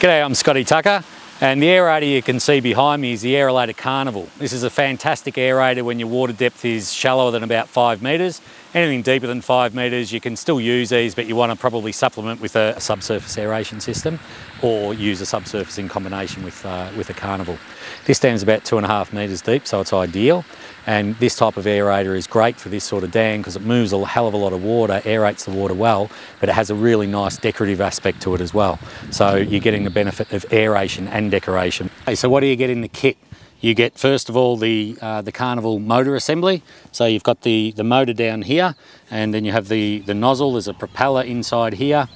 G'day, I'm Scotty Tucker. And the aerator you can see behind me is the Air-O-Lator Carnival. This is a fantastic aerator when your water depth is shallower than about five metres. Anything deeper than five metres, you can still use these, but you want to probably supplement with a, subsurface aeration system or use a subsurface in combination with, uh, with a Carnival. This dam's about two and a half metres deep, so it's ideal. And this type of aerator is great for this sort of dam because it moves a hell of a lot of water, aerates the water well, but it has a really nice decorative aspect to it as well. So you're getting the benefit of aeration and decoration. Okay, so what do you get in the kit? You get first of all the uh, the Carnival motor assembly. So you've got the, the motor down here and then you have the, the nozzle, there's a propeller inside here.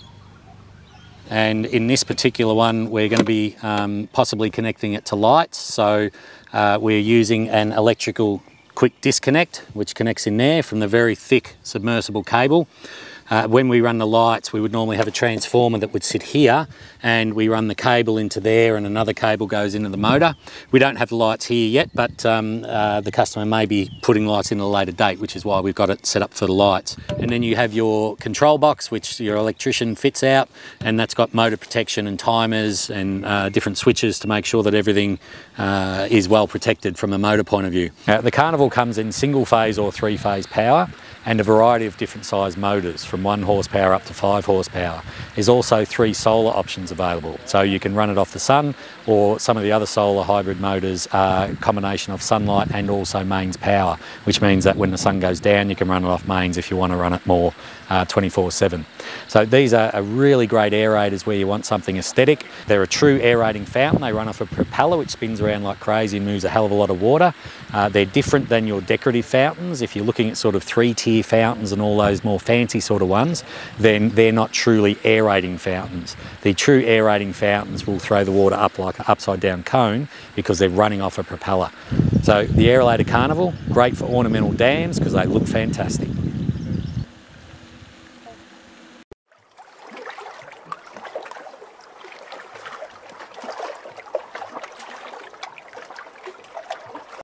And in this particular one, we're going to be um, possibly connecting it to lights. So uh, we're using an electrical quick disconnect, which connects in there from the very thick submersible cable. Uh, when we run the lights, we would normally have a transformer that would sit here and we run the cable into there and another cable goes into the motor. We don't have the lights here yet, but um, uh, the customer may be putting lights in at a later date, which is why we've got it set up for the lights. And then you have your control box, which your electrician fits out, and that's got motor protection and timers and uh, different switches to make sure that everything uh, is well protected from a motor point of view. The Carnival comes in single phase or three phase power and a variety of different size motors from one horsepower up to five horsepower. There's also three solar options available. So you can run it off the sun or some of the other solar hybrid motors are a combination of sunlight and also mains power, which means that when the sun goes down, you can run it off mains if you want to run it more 24-7. Uh, so these are, are, really great aerators where you want something aesthetic. They're a true aerating fountain. They run off a propeller which spins around like crazy and moves a hell of a lot of water. Uh, they're different than your decorative fountains. If you're looking at sort of three-tier fountains and all those more fancy sort of ones, then they're not truly aerating fountains. The true aerating fountains will throw the water up like an upside down cone because they're running off a propeller. So the Air-O-Lator Carnival, great for ornamental dams because they look fantastic.